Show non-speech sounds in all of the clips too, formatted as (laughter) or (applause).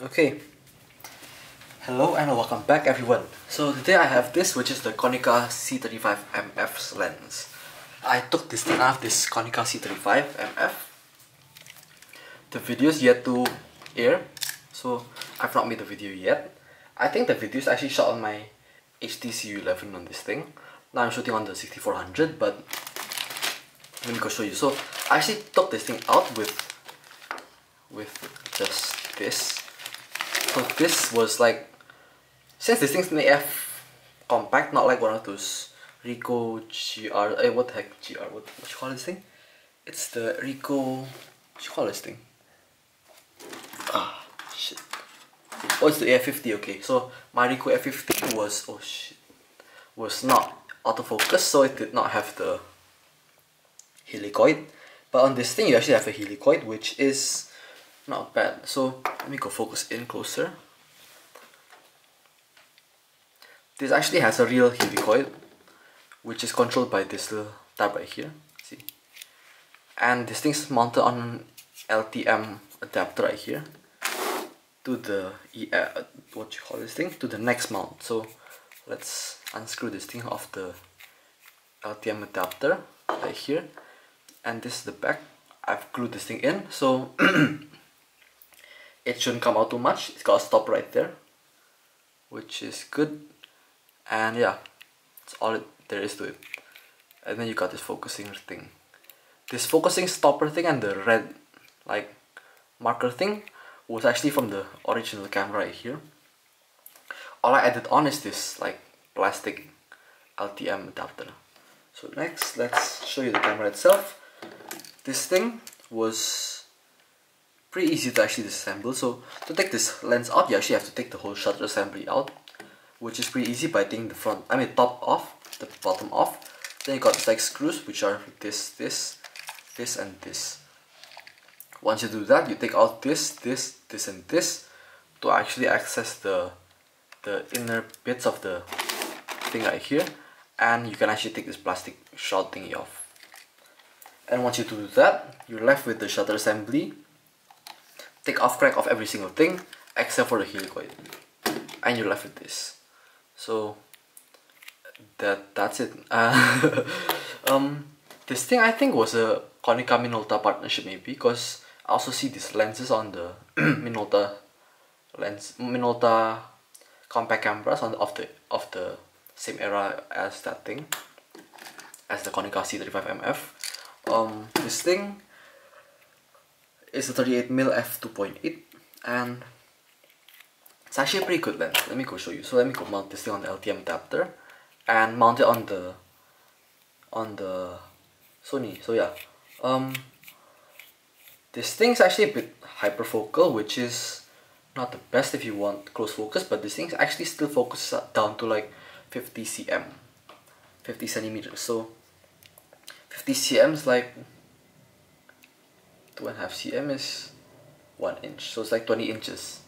Okay. Hello and welcome back everyone. So today I have this which is the Konica C35MF lens. I took this thing out of this Konica C35MF. The video is yet to air, so I've not made the video yet. I think the video is actually shot on my HTC U11 on this thing. Now I'm shooting on the 6400 but let me go show you. So I actually took this thing out with with just this so this was like since this thing's an AF compact, not like one of those Ricoh GR. Eh, what the heck, GR? What what you call this thing? It's the Ricoh. What you call this thing? Ah, shit. Oh, it's the AF50. Okay, so my Ricoh F50 was oh shit was not autofocus, so it did not have the helicoid. But on this thing, you actually have a helicoid, which is not bad. So let me go focus in closer. This actually has a real helicoid, which is controlled by this little tab right here. See, and this thing's mounted on an LTM adapter right here to the uh, what you call this thing to the NEX mount. So let's unscrew this thing off the LTM adapter right here, and this is the back. I've glued this thing in, so (clears throat) it shouldn't come out too much. It's got a stop right there which is good. And yeah that's all it, there is to it. And then you got this focusing thing. This focusing stopper thing and the red like marker thing was actually from the original camera right here. All I added on is this like plastic LTM adapter. So next let's show you the camera itself. This thing was pretty easy to actually disassemble. So to take this lens out, you actually have to take the whole shutter assembly out, which is pretty easy by taking the front, I mean top off, the bottom off. Then you got the like screws, which are this, this, this, and this. Once you do that, you take out this, this, this, and this to actually access the the inner bits of the thing right here, and you can actually take this plastic shroud thingy off. And once you do that, you're left with the shutter assembly take off crack off every single thing except for the helicoid. And you're left with this. So that that's it. (laughs) Uh, um this thing I think was a Konica Minolta partnership maybe because I also see these lenses on the (clears throat) Minolta lens Minolta compact cameras on the, of the of the same era as that thing as the Konica C35MF um this thing is a 38mm f2.8 and it's actually a pretty good lens. Let me go show you. So let me go mount this thing on the LTM adapter and mount it on the on the Sony. So yeah, um, this thing's actually a bit hyperfocal, which is not the best if you want close focus, but this thing's actually still focuses down to like 50 cm, 50 centimeters. So 50 cm is like two and a half cm is one inch. So it's like 20 inches.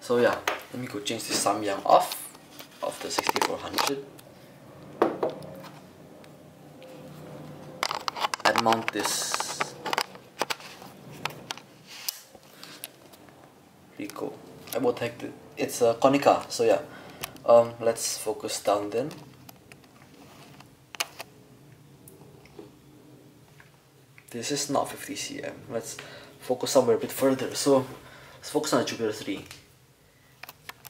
So yeah let me go change the Samyang off of the 6400 and mount this. Ricoh I will take it it's a Konica so yeah. Um let's focus down then this is not 50 cm let's focus somewhere a bit further. So let's focus on the Jupiter 3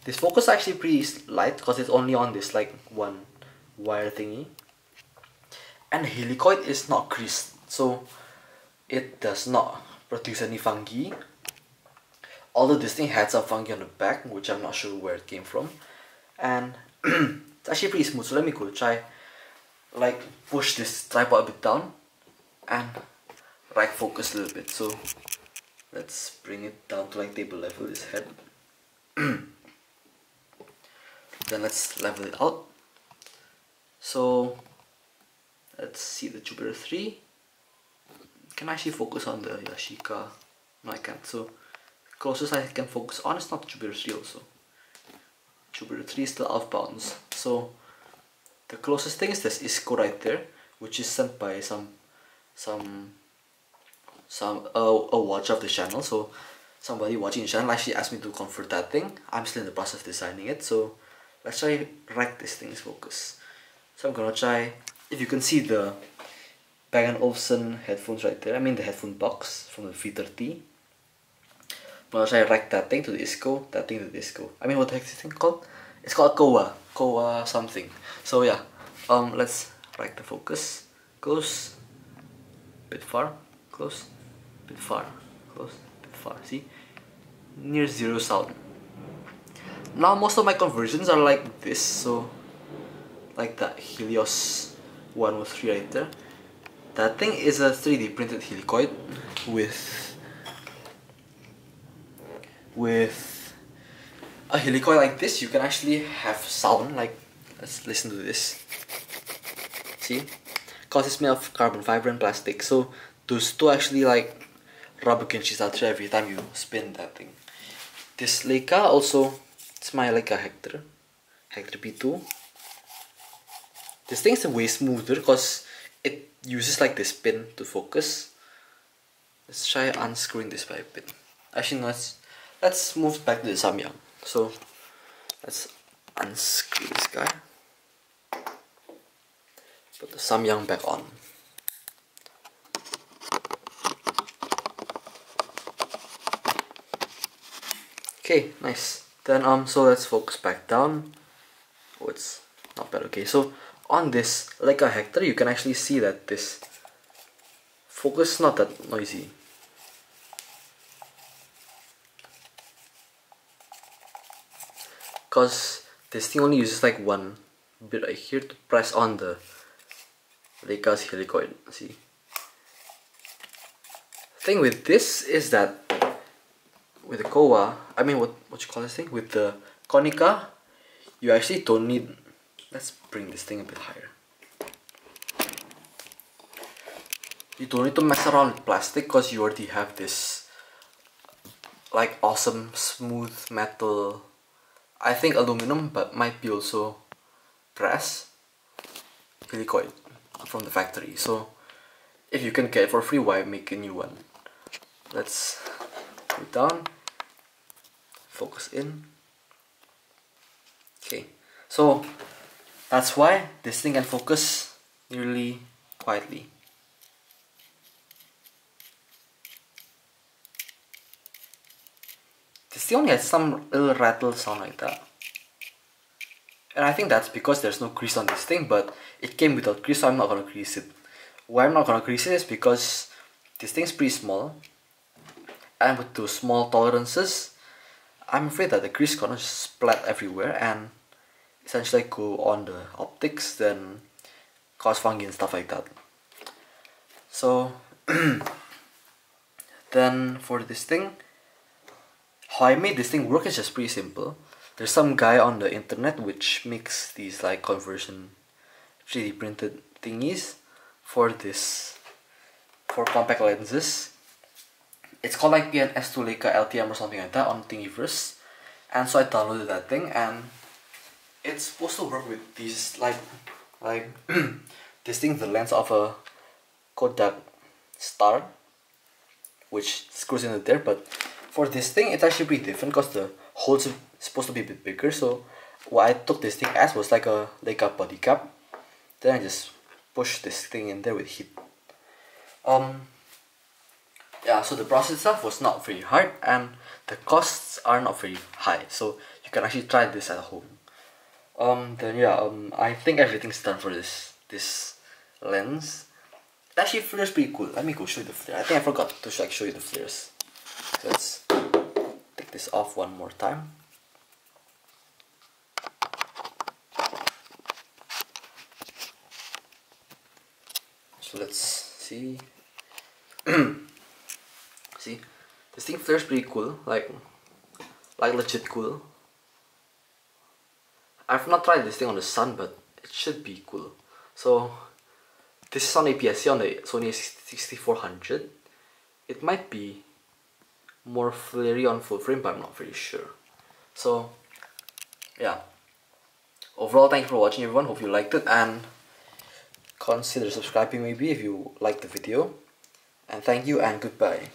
this focus actually pretty light because it's only on this like one wire thingy. And helicoid is not creased so it does not produce any fungi. Although this thing had some fungi on the back which I'm not sure where it came from. And (clears throat) it's actually pretty smooth so let me go try like push this tripod a bit down. And right focus a little bit so let's bring it down to like table level this head. (clears throat) Then let's level it out. So let's see the Jupiter 3 can I actually focus on the Yashica no I can't so closest I can focus on is not the Jupiter 3 also. Jupiter 3 is still out of bounds. So the closest thing is this ISCO right there which is sent by some some some uh, a watch of the channel so somebody watching the channel actually asked me to convert that thing. I'm still in the process of designing it, so let's try wreck this thing's focus. So I'm gonna try, if you can see the Bang & Olufsen headphones right there, I mean the headphone box from the V30. I'm gonna try wreck that thing to the ISCO, that thing to the ISCO. I mean what the heck is this thing called? It's called Kowa, Kowa something. So yeah, um, let's wreck the focus. Close, bit far, close, bit far, close, bit far. See, near zero sound. Now most of my conversions are like this, so like that Helios 103 right there. That thing is a 3D printed helicoid with with a helicoid like this you can actually have sound like let's listen to this see because it's made of carbon fiber and plastic so those two actually like rub against each other every time you spin that thing. This Leica also it's my Leica Hektor Hektor P2 this thing's way smoother because it uses like this pin to focus. Let's try unscrewing this by pin. Actually no, let's let's move back to the Samyang. So let's unscrew this guy. Put the Samyang back on okay nice. Then um so let's focus back down. Oh it's not bad. Okay so on this Leica Hektor you can actually see that this focus is not that noisy. Because this thing only uses like one bit right here to press on the Leica's helicoid see? Thing with this is that with the Kowa I mean what what you call this thing? With the Konica you actually don't need let's bring this thing a bit higher. You don't need to mess around with plastic because you already have this like awesome smooth metal I think aluminum but might be also brass helicoid from the factory. So if you can get it for free why make a new one? Let's put down focus in okay so that's why this thing can focus really quietly This thing only has some little rattle sound like that. And I think that's because there's no grease on this thing, but it came without grease, so I'm not gonna grease it. Why I'm not gonna grease it is because this thing's pretty small, and with those small tolerances, I'm afraid that the grease gonna splat everywhere and essentially go on the optics, then cause fungi and stuff like that. So, (clears throat) then for this thing, how I made this thing work is just pretty simple. There's some guy on the internet which makes these like conversion 3D printed thingies for this for compact lenses. It's called like an S2 Leica LTM or something like that on Thingiverse. And so I downloaded that thing and it's supposed to work with these like like (clears throat) this thing the lens of a Kodak star which screws into there. But for this thing it's actually pretty different because the holes supposed to be a bit bigger. So what I took this thing as was like a like a body cap. Then I just push this thing in there with heat. Um yeah so the process itself was not very hard and the costs are not very high. So you can actually try this at home. Um then yeah um I think everything's done for this this lens. It actually flares pretty cool. Let me go show you the flare. I think I forgot to show you the flares. Let's take this off one more time. So let's see (clears throat) see? This thing flares pretty cool like like legit cool. I've not tried this thing on the sun but it should be cool. So this is on APS-C on the Sony 6400 it might be more flary on full frame but I'm not very sure. So yeah. Overall thank you for watching everyone. Hope you liked it and consider subscribing maybe if you liked the video. And thank you and goodbye